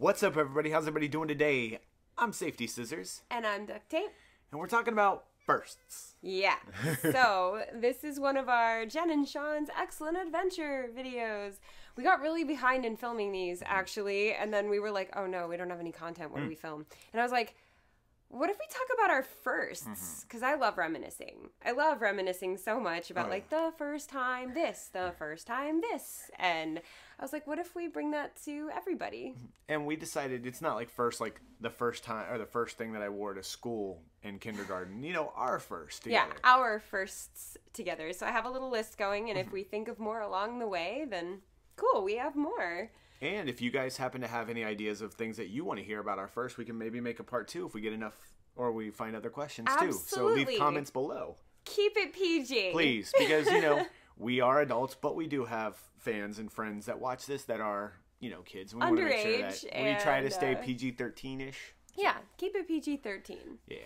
What's up, everybody? How's everybody doing today? I'm Safety Scissors, And I'm Duct Tape. and we're talking about firsts. Yeah. so this is one of our Jen and Sean's excellent adventure videos. We got really behind in filming these actually, and then we were like, "Oh no, we don't have any content. What do hmm. we film?" And I was like, "What if we talk about our firsts? Mm-hmm. Because I love reminiscing. I love reminiscing so much about Oh, like the first time this, the first time this, and I was like, "What if we bring that to everybody?" Mm-hmm. And we decided it's not like first, like the first time or the first thing that I wore to school in kindergarten. You know, our first Yeah, our firsts together. So I have a little list going, and if mm-hmm. we think of more along the way, then cool, we have more. And if you guys happen to have any ideas of things that you want to hear about our first, we can maybe make a part two if we get enough or we find other questions too. So leave comments below. Keep it PG. please because you know we are adults but we do have fans and friends that watch this that are you know kids we want to make sure that Underage we try to stay uh, pg-13ish Yeah, keep it PG 13. yeah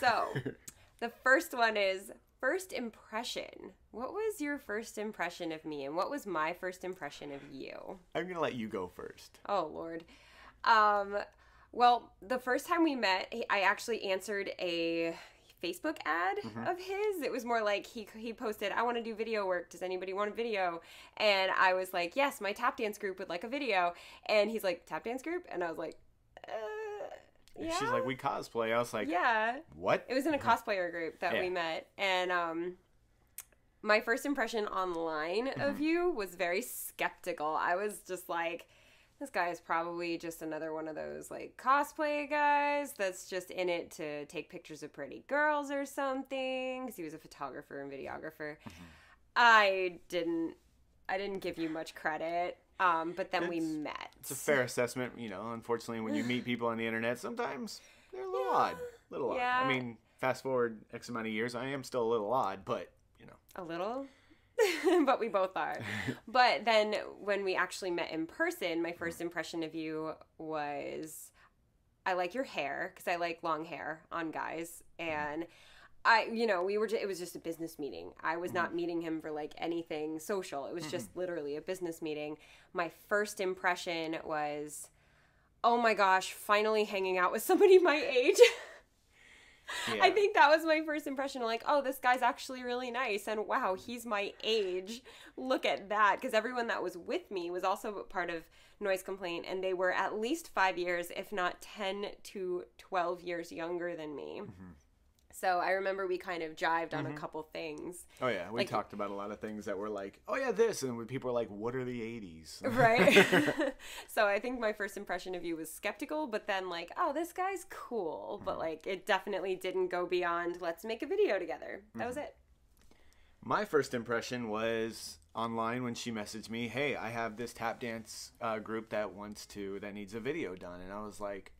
So the first one is first impression. What was your first impression of me, and what was my first impression of you? i'm gonna let you go first Oh Lord. Um well, the first time we met, I actually answered a Facebook ad of his. It was more like he he posted, "I want to do video work. Does anybody want a video?" And I was like, "Yes, my tap dance group would like a video." And he's like, "Tap dance group?" And I was like, "Uh, yeah." she's like we cosplay i was like "Yeah." what It was in a cosplayer group that Yeah. we met, and um, my first impression online of Mm-hmm. you was very skeptical. I was just like, this guy is probably just another one of those like cosplay guys that's just in it to take pictures of pretty girls or something. Because he was a photographer and videographer. Mm-hmm. I didn't, I didn't give you much credit. Um, but then we met. it's a fair assessment you know unfortunately when you meet people on the internet sometimes they're a little odd little Yeah. odd i mean fast forward x amount of years i am still a little odd but A little. but we both are. but then when we actually met in person, my first impression of you was I like your hair because I like long hair on guys. Mm-hmm. And I, you know, we were, ju- it was just a business meeting. I was not mm-hmm. meeting him for like anything social. It was mm-hmm. just literally a business meeting. My first impression was, oh my gosh, finally hanging out with somebody my age. yeah. I think that was my first impression. Like, oh, this guy's actually really nice, and wow, he's my age. Look at that. Because everyone that was with me was also part of Noise Complaint, and they were at least five years, if not 10 to 12 years younger than me. Mm-hmm. So I remember we kind of jived on a mm-hmm. couple things. oh yeah we like- talked about a lot of things that were like oh yeah this and people are like what are the 80s Right. so I think my first impression of you was skeptical, but then like, oh, this guy's cool. But mm-hmm. like, it definitely didn't go beyond let's make a video together. That was mm-hmm. it. My first impression was online when she messaged me, "Hey, I have this tap dance uh, group that wants to that needs a video done," and I was like,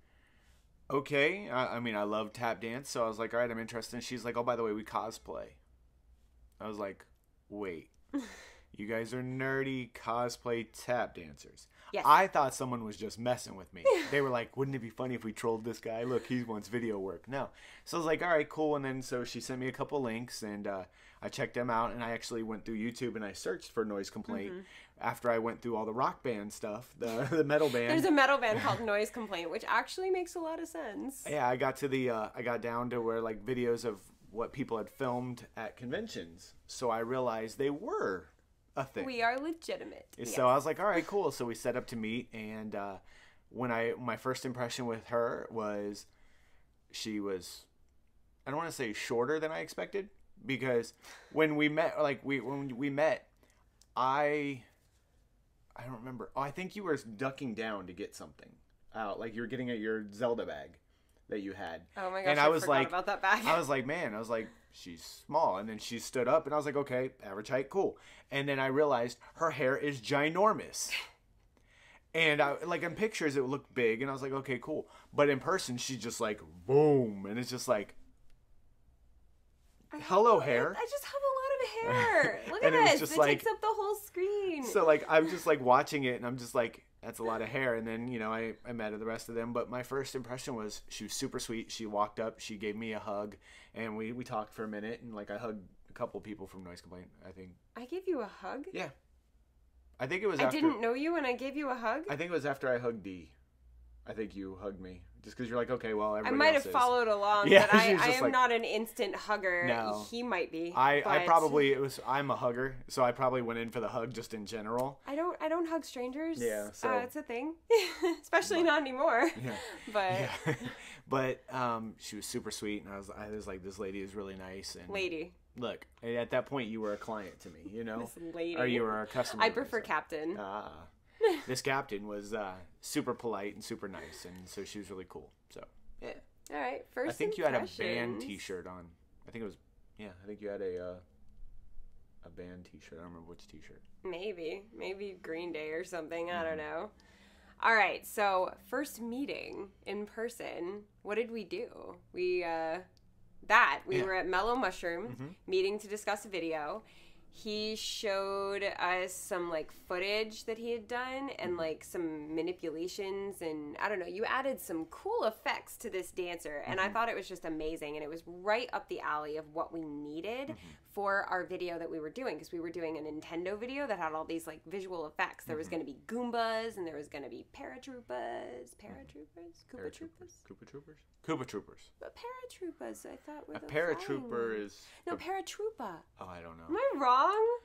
"Okay." I, I mean, I love tap dance, so I was like, "All right, I'm interested." And she's like, "Oh, by the way, we cosplay." I was like, "Wait, you guys are nerdy cosplay tap dancers." Yes. I thought someone was just messing with me. They were like, "Wouldn't it be funny if we trolled this guy? Look, he wants video work." No, so I was like, "All right, cool." And then so she sent me a couple links, and uh, I checked them out. And I actually went through YouTube and I searched for Noise Complaint. After I went through all the rock band stuff, the the metal band. There's a metal band called Noise Complaint, which actually makes a lot of sense. yeah, I got to the uh, I got down to where like videos of what people had filmed at conventions. So I realized they were a thing. We are legitimate. So I was like, all right, cool. So we set up to meet, and uh, when I my first impression with her was she was I don't want to say shorter than I expected because when we met, like we when we met, I I don't remember. Oh, I think you were ducking down to get something out, like you were getting at your Zelda bag that you had. Oh my gosh, And I, I was like- about that bag. I was like, man, I was like, she's small. And then she stood up and I was like, okay, average height, cool. And then I realized her hair is ginormous. And I like in pictures it looked big and I was like, okay, cool. But in person she's just like boom and it's just like hello, a- hair. I just have a lot of hair. Look at this. just it like- takes up the whole screen. So like I'm just like watching it and I'm just like that's a lot of hair. And then you know I, I met the rest of them. But my first impression was she was super sweet. She walked up. She gave me a hug. And we, we talked for a minute. And like I hugged a couple people from noise complaint I think. I gave you a hug. yeah. I think it was I after didn't know you and I gave you a hug. I think it was after I hugged D I think you hugged me just because you're like, okay, well, I might have followed along, Yeah, but I, I am like- not an instant hugger. No. He might be. I, I probably it was I'm a hugger, so I probably went in for the hug just in general. I don't I don't hug strangers. Yeah, so- uh, it's a thing, especially not anymore. Yeah. But Yeah. but um, she was super sweet, and I was I was like, this lady is really nice. And lady, look, at that point, you were a client to me, you know, this lady. or you were a customer. I prefer so- captain. Ah, this captain was uh, super polite and super nice, and so she was really cool. So yeah, All right, first. I think you had a band. T-shirt on. I think it was yeah. I think you had a uh, a band T-shirt. I don't remember which T-shirt. Maybe, maybe Green Day or something. I don't know. All right, so first meeting in person. What did we do? We uh, that we Yeah. were at Mellow Mushroom Mhm. meeting to discuss a video. He showed us some like footage that he had done and mm-hmm. like some manipulations and I don't know. You added some cool effects to this dancer. And I mm-hmm. thought it was just amazing and it was right up the alley of what we needed mm-hmm. For our video that we were doing because we were doing a Nintendo video that had all these like visual effects. There was going to be Goombas and there was going to be paratroopers, paratroopers, Koopa troopers. Koopa troopers. Koopa troopers. But paratroopers, I thought were A the paratrooper flying- is. no a- paratrooper. oh, I don't know. Am know. I wrong?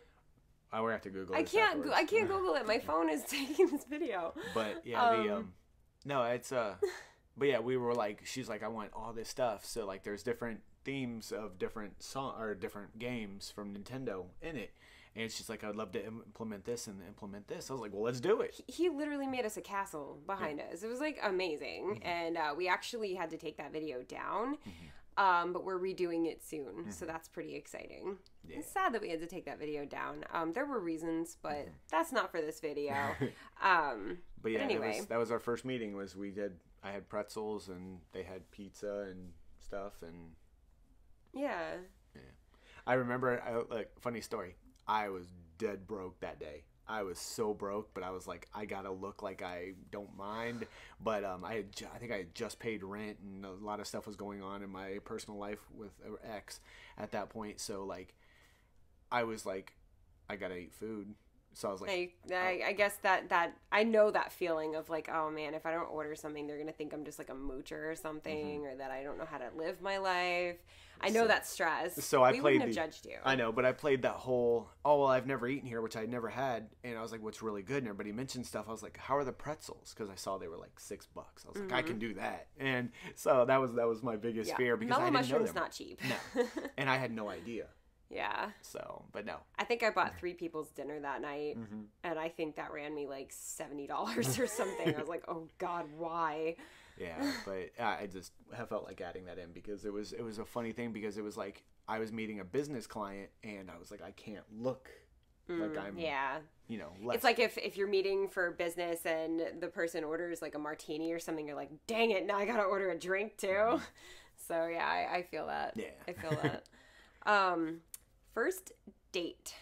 I would have to Google. I this can't. Go- I can't Google it. My phone is taking this video. But yeah, the Um, um, no, it's uh, but yeah, we were like, she's like, I want all this stuff. So like, there's different themes of different song or different games from Nintendo in it, and she's like, I'd love to implement this and implement this. I was like, well, let's do it. He literally made us a castle behind us. It was like amazing, and uh, we actually had to take that video down. Um, but we're redoing it soon, so that's pretty exciting. Yeah. It's sad that we had to take that video down. Um, there were reasons, but that's not for this video. um, But yeah, anyway. that was that was our first meeting. Was we did I had pretzels and they had pizza and stuff and yeah. Yeah. I remember, I, like, funny story. I was dead broke that day. I was so broke, but I was like, I gotta look like I don't mind. But um, I had, ju- I think I had just paid rent, and a lot of stuff was going on in my personal life with ex at that point. So like, I was like, I gotta eat food. So I was like, I, I, I guess that that I know that feeling of like, oh man, if I don't order something, they're gonna think I'm just like a moocher or something, or that I don't know how to live my life. I know Mm-hmm. So- that stress. so I we played wouldn't the- have judged you. I know, but I played that whole oh well I've never eaten here, which I never had, and I was like, what's really good? And everybody mentioned stuff. I was like, how are the pretzels? Because I saw they were like six bucks. I was like, I can do that, and so that was that was my biggest Mm-hmm. yeah. fear because Mellow I didn't know them, not cheap. No. and I had no idea. Yeah. So, but no, I think I bought three people's dinner that night, Mm-hmm. and I think that ran me like seventy dollars or something. I was like, "Oh God, why?" yeah, but I just have felt like adding that in because it was it was a funny thing because it was like I was meeting a business client and I was like I can't look like I'm Mm, Yeah, you know less it's like if if you're meeting for business and the person orders like a martini or something, you're like, "Dang it, now I gotta order a drink too." So yeah, I, I feel that. Mm-hmm. Yeah. I feel that. um, first date.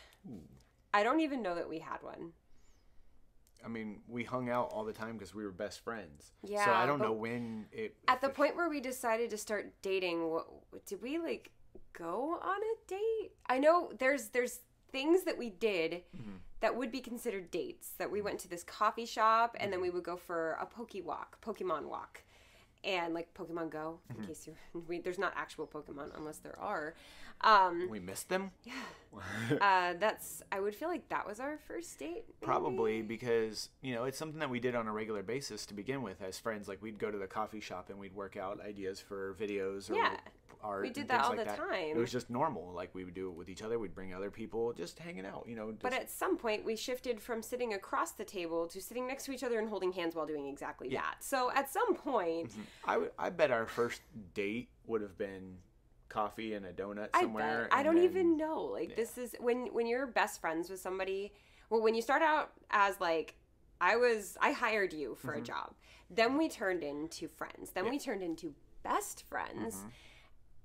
I don't even know that we had one. I mean, we hung out all the time because we were best friends. Yeah. So I don't know when it. At the point where we decided to start dating, what did we like go on a date? I know there's there's things that we did Mm-hmm. that would be considered dates. That we went to this coffee shop and then we would go for a poke walk, Pokemon walk, and like Pokemon Go. Mm-hmm. In case you, we, there's not actual Pokemon unless there are. Um, we missed them. uh, that's I would feel like that was our first date. maybe? Probably because you know it's something that we did on a regular basis to begin with as friends. Like we'd go to the coffee shop and we'd work out ideas for videos or Yeah. Art. We did that all like the time. It was just normal. Like we would do it with each other. We'd bring other people, just hanging out. You know. Just, But at some point, we shifted from sitting across the table to sitting next to each other and holding hands while doing exactly that. So at some point, mm-hmm. I would- I bet our first date would have been coffee and a donut I somewhere. bet I don't then- even know. Like this is when when you're best friends with somebody. Well, when you start out as like. I was I hired you for a mm-hmm. job. Then we turned into friends. Then we turned into best friends. Mm-hmm.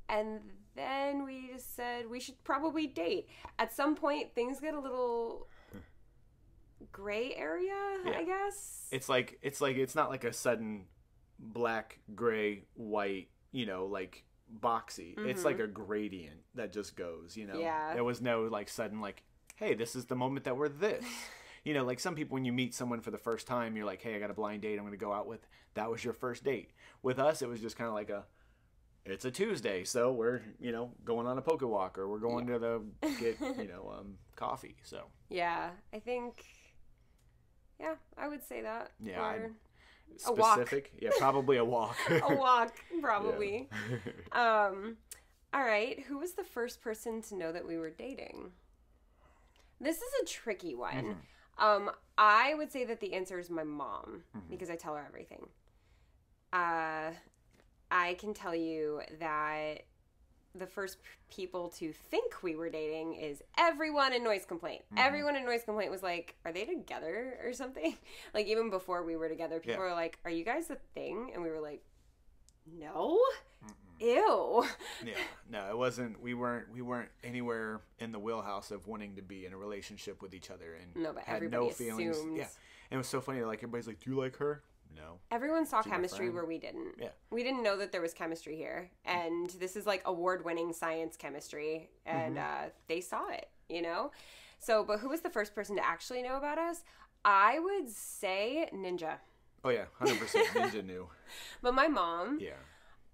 And then we just said we should probably date. At some point things get a little gray area, Yeah. I guess. It's like it's like it's not like a sudden black, gray, white. You know, like boxy. It's like a gradient that just goes. You know. Mm-hmm. Yeah. There was no like sudden like, hey, this is the moment that we're this. you know, like some people when you meet someone for the first time, you're like, hey, I got a blind date. I'm going to go out with. That was your first date. With us, it was just kind of like a. It's a Tuesday, so we're you know going on a poke walk or we're going to the get you know um, coffee. So Yeah, I think. Yeah, I would say that. Yeah, Or I'd- A walk. specific, yeah, probably a walk. a walk, probably. Um, all right. Who was the first person to know that we were dating? This is a tricky one. Um, I would say that the answer is my mom because I tell her everything. Uh, I can tell you that the first people to think we were dating is everyone in Noise Complaint. Mm-hmm. Everyone in Noise Complaint was like, "Are they together or something?" Like even before we were together, people Yeah. were like, "Are you guys a thing?" And we were like, "No." Ew. yeah, no, it wasn't. We weren't. We weren't anywhere in the wheelhouse of wanting to be in a relationship with each other, and No, but had no feelings. Yeah, and it was so funny. Like everybody's like, "Do you like her?" No. Everyone saw chemistry where we didn't. Yeah. We didn't know that there was chemistry here. And this is like award winning science chemistry. And Mm-hmm. uh, they saw it, you know? So, but who was the first person to actually know about us? I would say Ninja. Oh yeah, hundred percent. Ninja knew. But my mom, Yeah.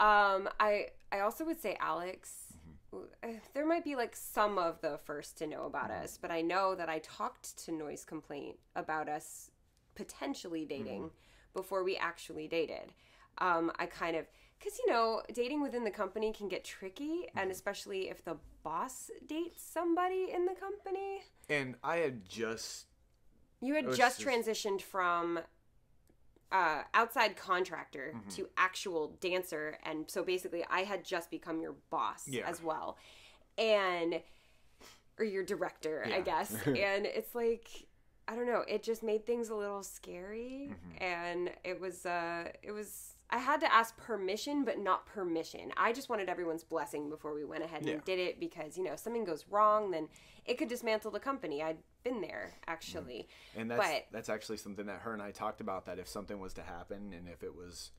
um, I I also would say Alex. Mm-hmm. Uh, There might be like some of the first to know about Mm-hmm. us, but I know that I talked to Noise Complaint about us potentially dating Mm-hmm. Before we actually dated. Um, I kind of, because you know, dating within the company can get tricky, Mm-hmm. and especially if the boss dates somebody in the company. And I had just You had just just- transitioned from uh, outside contractor Mm-hmm. to actual dancer, and so basically, I had just become your boss Yeah. as well, and or your director, I guess. and it's like I don't know, it just made things a little scary, Mm-hmm. and it was uh, it was. I had to ask permission, but not permission. I just wanted everyone's blessing before we went ahead and did it because, you know, if something goes wrong, then it could dismantle the company. I'd been there, actually. And that's But- that's actually something that her and I talked about. That if something was to happen, and if it was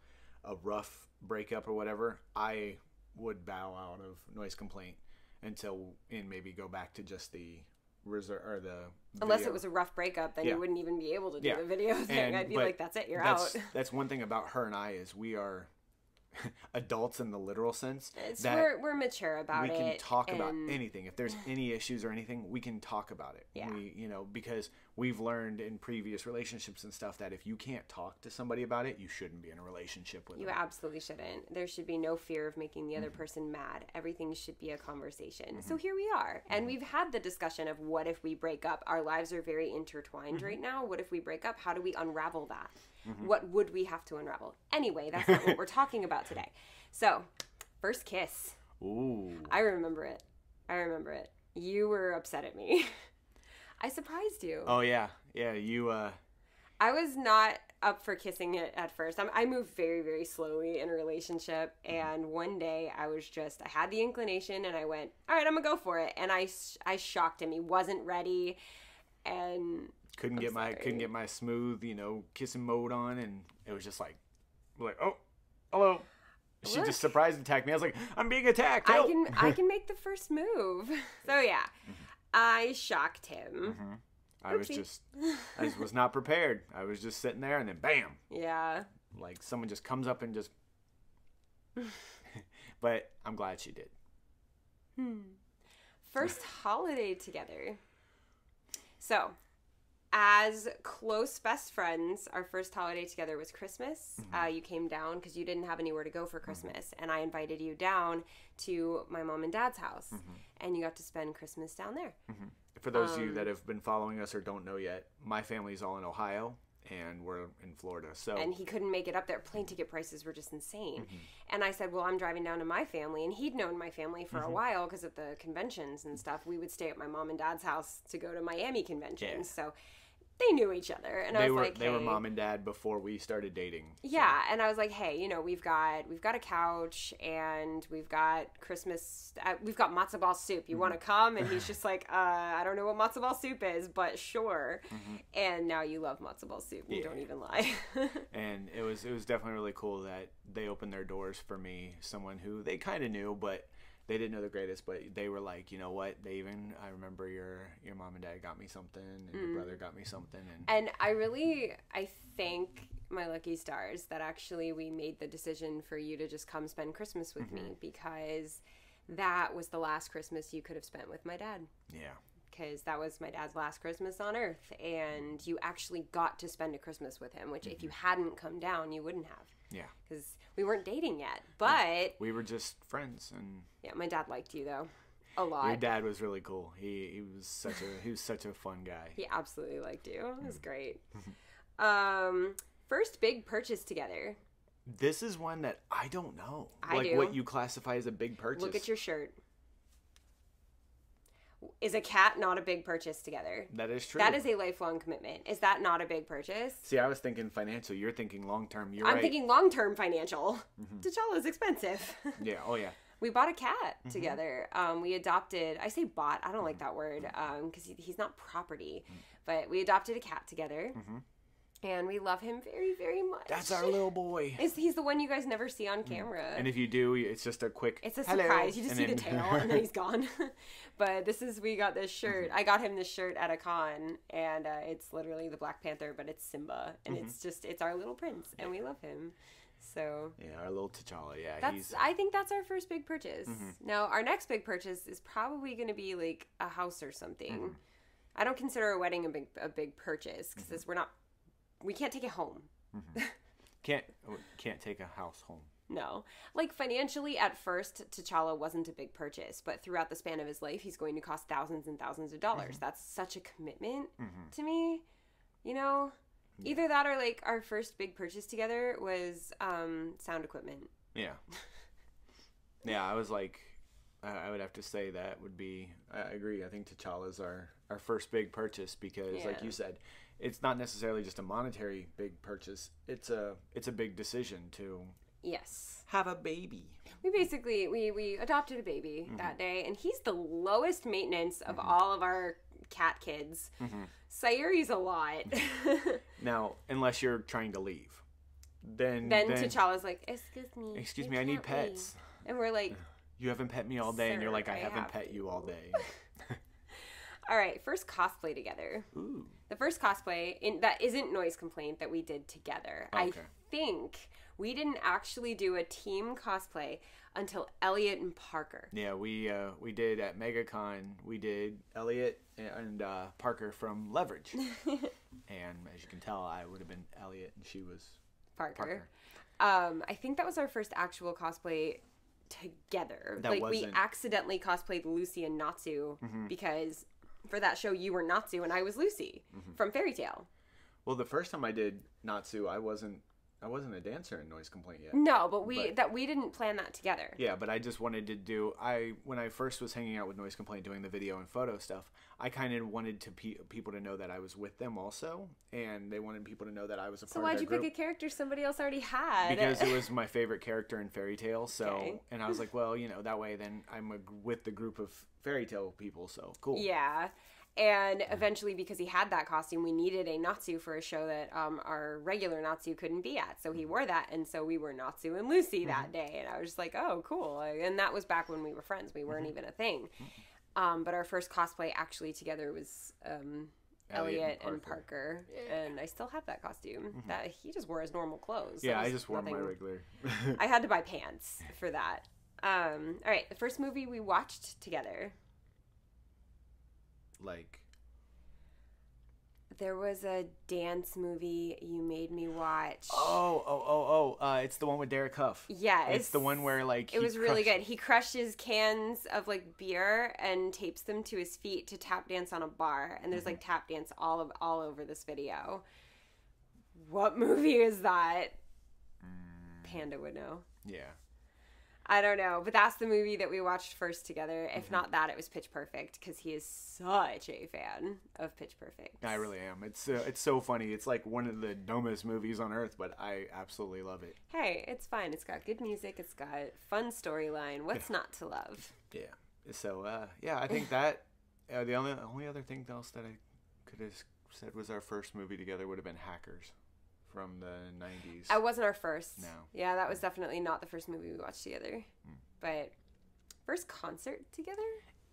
a rough breakup or whatever, I would bow out of noise complaint until and maybe go back to just the reserve or the Unless it was a rough breakup, then Yeah. you wouldn't even be able to do Yeah. the video thing. And- I'd be like, that's it, you're that's, out. That's one thing about her and I is we are adults in the literal sense. It's, that we're, we're mature about we it. We can talk about anything. If there's any issues or anything, we can talk about it. Yeah. We, you know, because we've learned in previous relationships and stuff that if you can't talk to somebody about it, you shouldn't be in a relationship with them. You them. absolutely shouldn't. There should be no fear of making the other Mm-hmm. person mad. Everything should be a conversation. So here we are. And we've had the discussion of what if we break up? Our lives are very intertwined Mm-hmm. right now. What if we break up? How do we unravel that? What would we have to unravel? Anyway, that's not what we're talking about today. So, first kiss. Ooh. I remember it. I remember it. You were upset at me. I surprised you. Oh yeah, yeah. You. uh I was not up for kissing it at first. I'm, I move very, very slowly in a relationship. And one day I was just, I had the inclination and I went, all right, I'm going to go for it. And I, sh- I shocked him. He wasn't ready. And Couldn't get my couldn't get my smooth, you know, kissing mode on, and it was just like, like, oh, hello. She Look. just surprise attacked me. I was like, I'm being attacked. I can, I can make the first move. So yeah, mm-hmm. I shocked him. Mm-hmm. I was just, I just was not prepared. I was just sitting there, and then bam, Yeah. like someone just comes up and just. but I'm glad she did. Hmm. First holiday together. So, as close best friends, our first holiday together was Christmas. Mm-hmm. Uh, you came down because you didn't have anywhere to go for mm-hmm. Christmas, and I invited you down to my mom and dad's house, mm-hmm. and you got to spend Christmas down there. For those of you Um, that have been following us or don't know yet, my family's all in Ohio, and we're in Florida. So And he couldn't make it up there. Plane ticket prices were just insane. And I said, Well, I'm driving down to my family. And he'd known my family for a while because at the conventions and stuff. We would stay at my mom and dad's house to go to Miami conventions. So they knew each other. And I they was were like, they were mom and dad before we started dating. So- Yeah, and I was like, "Hey, you know, we've got we've got a couch and we've got Christmas, uh, we've got matzo ball soup. You want Mm-hmm. to come?" And he's just like, uh, "I don't know what matzo ball soup is, but sure." Mm-hmm. And now you love matzo ball soup. You don't even lie. and it was it was definitely really cool that they opened their doors for me, someone who they kind of knew, but they didn't know the greatest, but they were like, you know what? They even I remember your your mom and dad got me something, and Mm. your brother got me something, and And I really, I thank my lucky stars that actually we made the decision for you to just come spend Christmas with Mm-hmm. me because that was the last Christmas you could have spent with my dad. yeah, Because that was my dad's last Christmas on Earth, and you actually got to spend a Christmas with him, which if you hadn't come down, you wouldn't have. Yeah. Because we weren't dating yet. But We were just friends, and yeah, my dad liked you though, a lot. your dad was really cool. He he was such a he was such a fun guy. He absolutely liked you. It Mm. was great. um, first big purchase together. This is one that I don't know. I like do. what you classify as a big purchase. Look at your shirt. Is a cat not a big purchase together? That is true. That is a lifelong commitment. Is that not a big purchase? See, I was thinking financial. You're thinking long term. You're I'm right. Mm-hmm. thinking long term financial. T'Challa's expensive. Yeah. Oh yeah. we bought a cat Mm-hmm. together. Um, we adopted. I say bought. I don't like that word because he, he's not property. Mm. But we adopted a cat together, and we love him very, very much. Mm-hmm. That's our little boy. Is he's the one you guys never see on camera? And if you do, it's just a quick. It's a "Hello," surprise. You just and see the tail and then he's gone. but this is we got this shirt. I got him this shirt at a con, and uh, it's literally the Black Panther, but it's Simba, and Mm-hmm. it's just it's our little prince, and we love him. So yeah, our little T'Challa. Yeah, that's he's. I think that's our first big purchase. Mm-hmm. Now our next big purchase is probably going to be like a house or something. Mm-hmm. I don't consider a wedding a big a big purchase Mm-hmm. because we're not we can't take it home. can't can't take a house home. No. Like financially at first T'Challa wasn't a big purchase, but throughout the span of his life he's going to cost thousands and thousands of dollars. Mm-hmm. That's such a commitment to me. You know? Either that or like our first big purchase together was um sound equipment. Yeah. yeah, I was like, I would have to say that would be. I I agree. I think T'Challa's our our first big purchase because, like you said, it's not necessarily just a monetary big purchase. It's a it's a big decision to Yes. have a baby. We basically we we adopted a baby Mm-hmm. that day and he's the lowest maintenance of all of our cat kids. Mm-hmm. Sayuri's a lot. Now, unless you're trying to leave, then then then T'Challa's like, "Excuse me. excuse me, I need can't leave." pets. And we're like, You haven't pet me all day, and you're like, I, I haven't have pet you all day. "All right, first cosplay together." Ooh. The first cosplay in that isn't noise complaint that we did together. I think we didn't actually do a team cosplay until Elliot and Parker. Yeah, we uh, we did at MegaCon. We did Elliot and uh, Parker from Leverage, and as you can tell, I would have been Elliot, and she was Parker. Parker. Um, I think that was our first actual cosplay together. That like we wasn't- Mm-hmm. accidentally cosplayed Lucy and Natsu because for that show you were Natsu and I was Lucy Mm-hmm. from Fairy Tail. Well, the first time I did Natsu, I wasn't I wasn't a dancer in Noise Complaint yet. No, but we But- that we didn't plan that together. Yeah, but I just wanted to do I when I first was hanging out with Noise Complaint doing the video and photo stuff. I kind of wanted to pe- people to know that I was with them also, and they wanted people to know that I was a So why'd you group. pick a character somebody else already had? because it was my favorite character in Fairy Tail. So, Okay. and I was like, well, you know, that way then I'm a, with the group of Fairy Tail people. So cool. Yeah. And eventually, because he had that costume, we needed a Natsu for a show that um, our regular Natsu couldn't be at. So he wore that, and so we were Natsu and Lucy that day. And I was just like, oh, cool. And that was back when we were friends. We weren't even a thing. Um, but our first cosplay actually together was um, Elliot Elliot, and and Parker, and I still have that costume. That he just wore his normal clothes. Yeah, I just wore my regular. I had to buy pants for that. Um, all right, the first movie we watched together. Like, There was a dance movie you made me watch. oh, oh, oh, oh, uh, it's the one with Derek Hough. yes. It's the one where like it was really good. He crushes cans of like beer and tapes them to his feet to tap dance on a bar, and there's like Mm-hmm. tap dance all of all over this video. What movie is that? Mm. Panda would know. Yeah. I don't know, but that's the movie that we watched first together. Mm-hmm. If not that, it was Pitch Perfect because he is such a fan of Pitch Perfect. I really am. It's uh, it's so funny. It's like one of the dumbest movies on earth, but I absolutely love it. Hey, it's fine. It's got good music. It's got fun storyline. What's not to love? Yeah. So uh, yeah, I think that uh, the only only other thing else that I could have said was our first movie together would have been Hackers from the '90s. That wasn't our first. No. Yeah, that was definitely not the first movie we watched together. Hmm. But first concert together?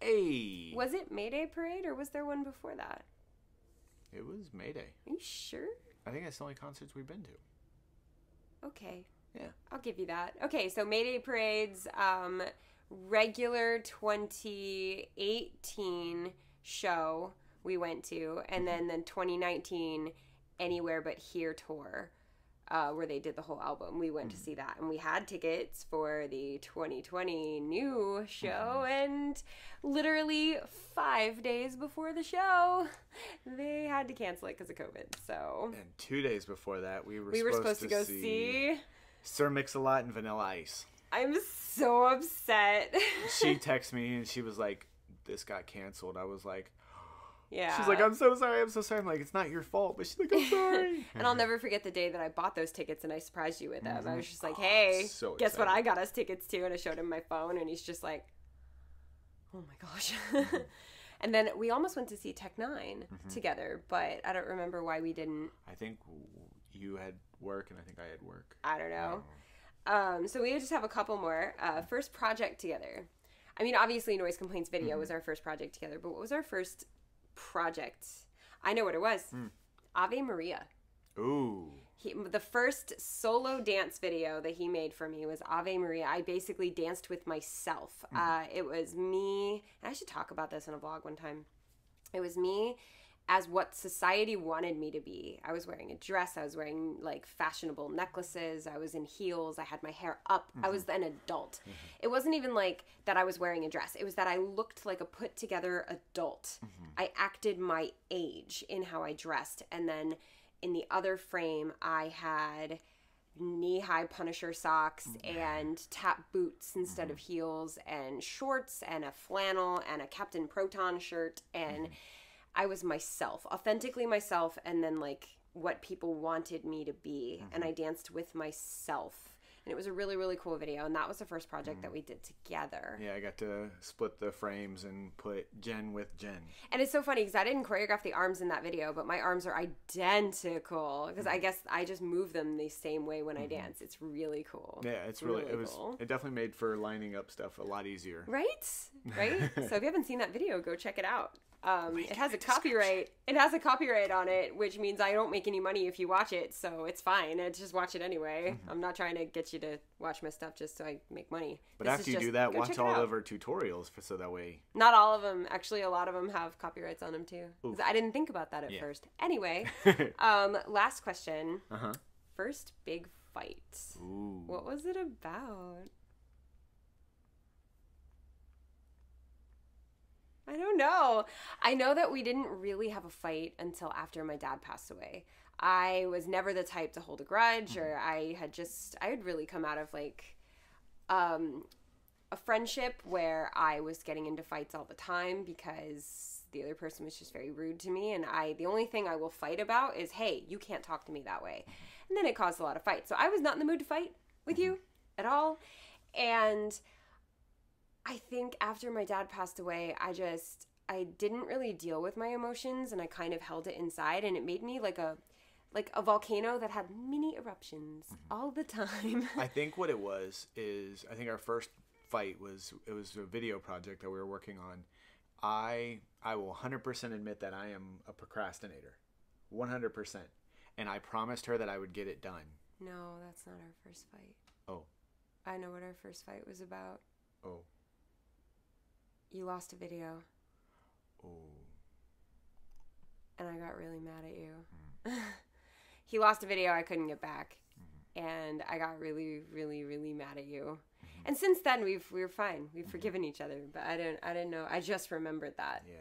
Hey, Was it Mayday Parade or was there one before that? it was Mayday. Are you sure? I think that's the only concerts we've been to. Okay. Yeah. I'll give you that. Okay, so Mayday Parade's um, regular 2018 show we went to, and then the 2019 Anywhere But Here tour. Uh, where they did the whole album. We went to see that, and we had tickets for the 2020 new show. And literally five days before the show, they had to cancel it because of COVID. So And two days before that, we were we were supposed, supposed to go see. Sir Mix-a-Lot and Vanilla Ice. I'm so upset. She texted me and she was like, "This got canceled." I was like, yeah. "She's like, I'm so sorry. I'm so sorry." I'm like, "It's not your fault," but she's like, "I'm sorry." and I'll never forget the day that I bought those tickets and I surprised you with them. I was just like, Oh, "Hey, so guess what? I got us tickets too." And I showed him my phone, and he's just like, "Oh my gosh." Mm-hmm. and then we almost went to see Tech N9ne together, but I don't remember why we didn't. I think you had work and I think I had work. I don't know. Um, so we just have a couple more. Uh, first project together. I mean, obviously, Noise Complaints video was our first project together, but what was our first project? I know what it was. Ave Maria. Ooh. He, the first solo dance video that he made for me was Ave Maria. I basically danced with myself. Uh, it was me. I should talk about this in a vlog one time. It was me as what society wanted me to be. I was wearing a dress. I was wearing like fashionable necklaces. I was in heels. I had my hair up. I was mm-hmm. an adult. Mm-hmm. It wasn't even like that I was wearing a dress. It was that I looked like a put together adult. Mm-hmm. I acted my age in how I dressed. And then in the other frame, I had knee high Punisher socks and tap boots instead of heels and shorts and a flannel and a Captain Proton shirt. And I was myself, authentically myself, and then like what people wanted me to be. And mm-hmm. I danced with myself. And it was a really, really cool video. And that was the first project mm. that we did together. Yeah, I got to split the frames and put Jen with Jen. And it's so funny because I didn't choreograph the arms in that video, but my arms are identical because I mm-hmm. guess I just move them the same way when I mm-hmm. dance. It's really cool. Yeah, it's really, Really it was cool. it definitely made for lining up stuff a lot easier. Right? Right? so if you haven't seen that video, go check it out. Um, it has a copyright. It has a copyright on it, which means I don't make any money if you watch it, so it's fine. I just watch it anyway. I'm not trying to get you to watch my stuff just so I make money. But This after you just- do that, watch all of our tutorials for, so that way. Not all of them. Actually, a lot of them have copyrights on them too. I didn't think about that at Yeah. first. Anyway, um, last question. Uh huh. First big fight. Ooh. What was it about? I don't know. I know that we didn't really have a fight until after my dad passed away. I was never the type to hold a grudge or I had just I had really come out of like um a friendship where I was getting into fights all the time because the other person was just very rude to me and I the only thing I will fight about is hey, you can't talk to me that way. And then it caused a lot of fights. So I was not in the mood to fight with you at all. And I think after my dad passed away, I just I didn't really deal with my emotions and I kind of held it inside and it made me like a like a volcano that had mini eruptions mm-hmm. all the time. I think what it was is I think our first fight was it was a video project that we were working on. I I will 100% admit that I am a procrastinator. 100%. And I promised her that I would get it done. no, that's not our first fight. Oh. I know what our first fight was about. Oh. You lost a video Oh. and I got really mad at you. Hmm. he lost a video I couldn't get back. Mm-hmm. And I got really, really, really mad at you. Mm-hmm. And since then we've we're fine. We've mm-hmm. forgiven each other. But I don't I didn't know. I just remembered that. Yeah.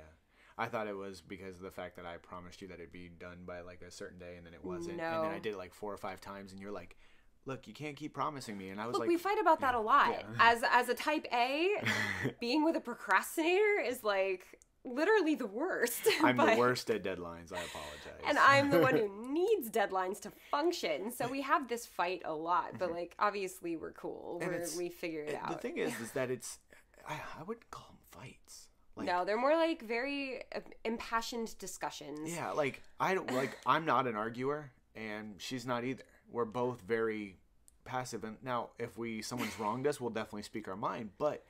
I thought it was because of the fact that I promised you that it'd be done by like a certain day and then it wasn't. No. And then I did it like four or five times and you're like, look, you can't keep promising me. And I was Look, like, we fight about that a lot. yeah. As as a type A, being with a procrastinator is like literally the worst. I'm But- the worst at deadlines. I apologize. And I'm the one who needs deadlines to function. So we have this fight a lot, but like obviously we're cool. We're, we figure it It- out. The thing is, is that it's, I, I would call them fights. Like, no, they're more like very uh, impassioned discussions. Yeah, like I don't like. I'm not an arguer, and she's not either. We're both very passive. And now, if we someone's wronged us, we'll definitely speak our mind. But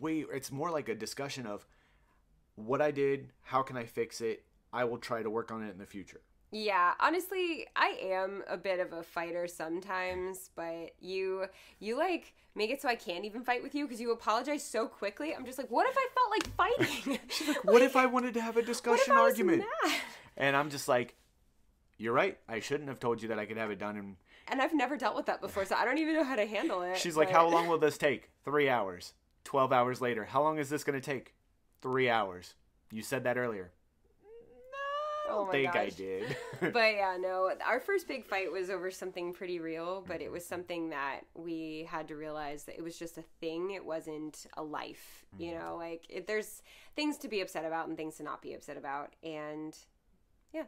we it's more like a discussion of what I did, how can I fix it? I will try to work on it in the future. Yeah, honestly, I am a bit of a fighter sometimes, but you you like make it so I can't even fight with you because you apologize so quickly. I'm just like, what if I felt like fighting? She's like, what if I wanted to have a discussion argument? And I'm just like, you're right. I shouldn't have told you that I could have it done in And I've never dealt with that before, so I don't even know how to handle it. She's like, How long will this take? Three hours. 12 hours later. How long is this going to take? Three hours. You said that earlier. I Oh don't my think I did. but yeah, no, our first big fight was over something pretty real, but it was something that we had to realize that it was just a thing. It wasn't a life, you mm-hmm. know, like it, there's things to be upset about and things to not be upset about. And yeah,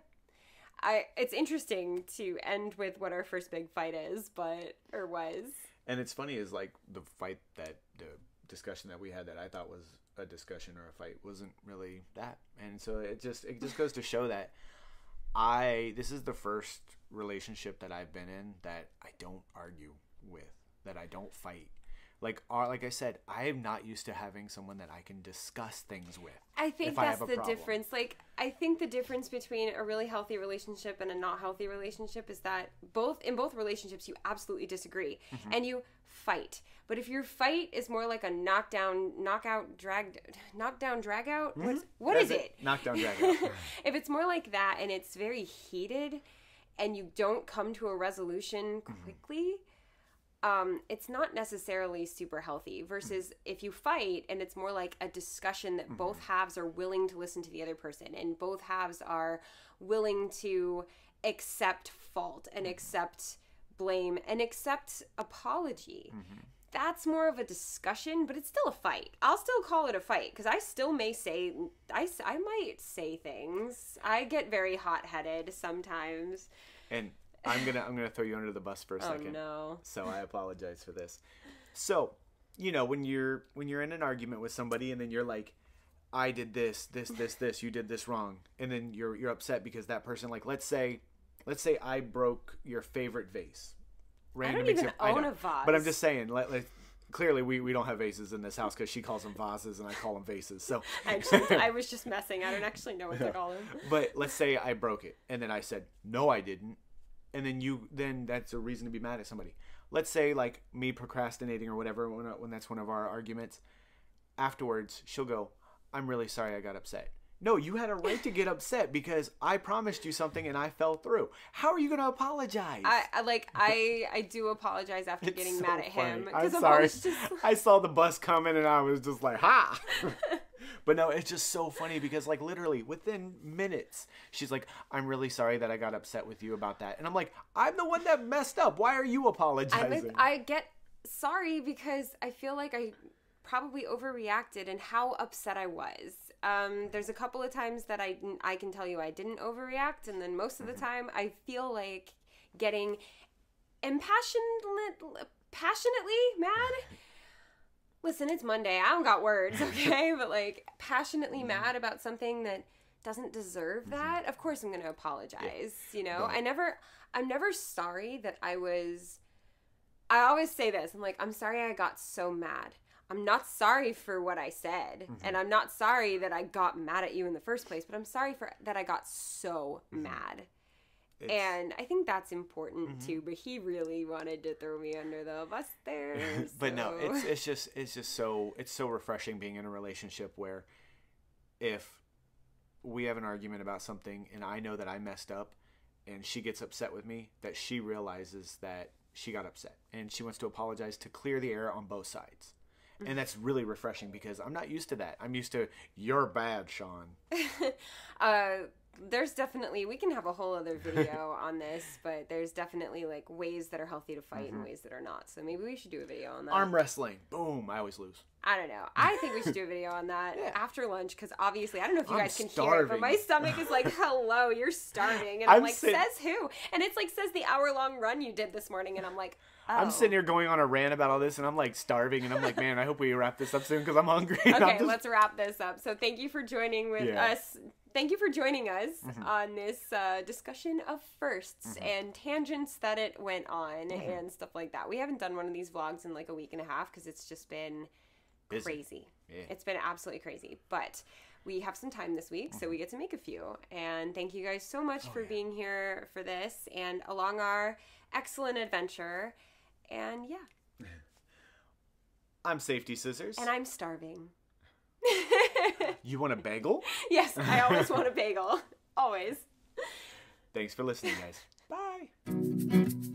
I, it's interesting to end with what our first big fight is, but, or was. and it's funny is like the fight that the discussion that we had that I thought was a discussion or a fight wasn't really that. And so it just it just goes to show that I this is the first relationship that I've been in that I don't argue with, that I don't fight. Like uh, like I said, I am not used to having someone that I can discuss things with. I think if I that's the problem. difference. Like, I think the difference between a really healthy relationship and a not healthy relationship is that both in both relationships you absolutely disagree Mm-hmm. and you fight. But if your fight is more like a knockdown, knockout, drag, knockdown, drag out, what's Mm-hmm. That's it? Knockdown drag out. if it's more like that and it's very heated and you don't come to a resolution Mm-hmm. Um, it's not necessarily super healthy versus mm-hmm. if you fight and it's more like a discussion that both mm-hmm. halves are willing to listen to the other person and both halves are willing to accept fault and mm-hmm. accept blame and accept apology that's more of a discussion, but it's still a fight. I'll still call it a fight because I still may say, I, I might say things. I get very hot headed sometimes. and I'm gonna I'm gonna throw you under the bus for a second. Oh second. no. So I apologize for this. So, you know, when you're when you're in an argument with somebody and then you're like, I did this, this, this, this, you did this wrong, and then you're you're upset because that person like let's say let's say I broke your favorite vase. Random even example- own know. a vase. But I'm just saying, let, let, clearly we, we don't have vases in this house because she calls them vases and I call them vases. So I, I was just messing. I don't actually know what to call them. but let's say I broke it, and then I said, "No, I didn't," and then you, then that's a reason to be mad at somebody. Let's say like me procrastinating or whatever when, when that's one of our arguments. Afterwards, she'll go, "I'm really sorry, I got upset." No, you had a right to get upset because I promised you something and I fell through. How are you going to apologize? I, I like I I do apologize after It's getting so mad at him funny. I'm I'm sorry. just I saw the bus coming and I was just like, ha. but no, it's just so funny because like literally within minutes, she's like, I'm really sorry that I got upset with you about that. And I'm like, I'm the one that messed up. Why are you apologizing? like, I get sorry because I feel like I probably overreacted and how upset I was. Um, there's a couple of times that I I can tell you I didn't overreact, and then most of the mm-hmm. time I feel like getting impassionate, passionately mad. Listen, it's Monday. I don't got words, okay? but like passionately mm-hmm. mad about something that doesn't deserve mm-hmm. that. Of course, I'm going to apologize. You know, But- I never, I'm never sorry that I was. I always say this. I'm like, I'm sorry I got so mad. I'm not sorry for what I said, mm-hmm. and I'm not sorry that I got mad at you in the first place. But I'm sorry for that I got so mm-hmm. mad. It's- And I think that's important mm-hmm. too. But he really wanted to throw me under the bus there. but no, it's it's just it's just so it's so refreshing being in a relationship where if we have an argument about something and I know that I messed up and she gets upset with me, that she realizes that she got upset and she wants to apologize to clear the air on both sides. And that's really refreshing because I'm not used to that. I'm used to you're bad, Sean. uh there's definitely we can have a whole other video on this but there's definitely like ways that are healthy to fight and ways that are not so maybe we should do a video on that Arm wrestling. Boom, I always lose. I don't know i think we should do a video on that Yeah. after lunch because obviously i don't know if you I'm guys can hear it but my stomach is like hello you're starving and i'm, I'm like sit- says who and it's like says the hour long run you did this morning and i'm like oh. I'm sitting here going on a rant about all this and I'm like starving and I'm like, man, I hope we wrap this up soon because I'm hungry. and I'm okay just- let's wrap this up so thank you for joining with Yeah. Mm-hmm. us thank you for joining us on this uh, discussion of 1sts and tangents that it went on Mm-hmm. and stuff like that we haven't done one of these vlogs in like a week and a half because it's just been Busy. crazy. Yeah. It's been absolutely crazy. But we have some time this week, so we get to make a few. And thank you guys so much oh, for. Oh, yeah. being here for this and along our excellent adventure. And yeah, I'm Safety Scissors. and I'm starving. you want a bagel? yes, I always want a bagel. Always. Thanks for listening, guys. Bye.